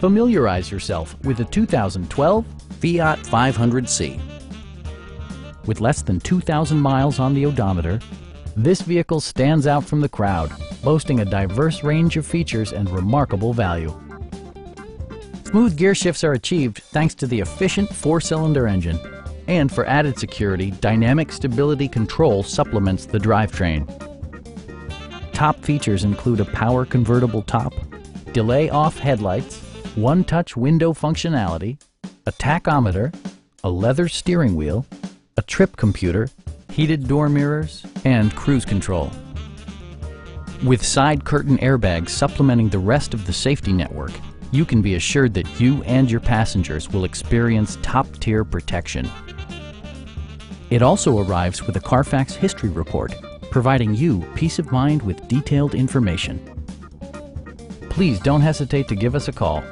Familiarize yourself with the 2012 Fiat 500c. With less than 2,000 miles on the odometer, this vehicle stands out from the crowd, boasting a diverse range of features and remarkable value. Smooth gear shifts are achieved thanks to the efficient four-cylinder engine. And for added security, Dynamic Stability Control supplements the drivetrain. Top features include a power convertible top, delay-off headlights, one-touch window functionality, a tachometer, a leather steering wheel, a trip computer, heated door mirrors, and cruise control. With side curtain airbags supplementing the rest of the safety network, you can be assured that you and your passengers will experience top-tier protection. It also arrives with a Carfax history report, providing you peace of mind with detailed information. Please don't hesitate to give us a call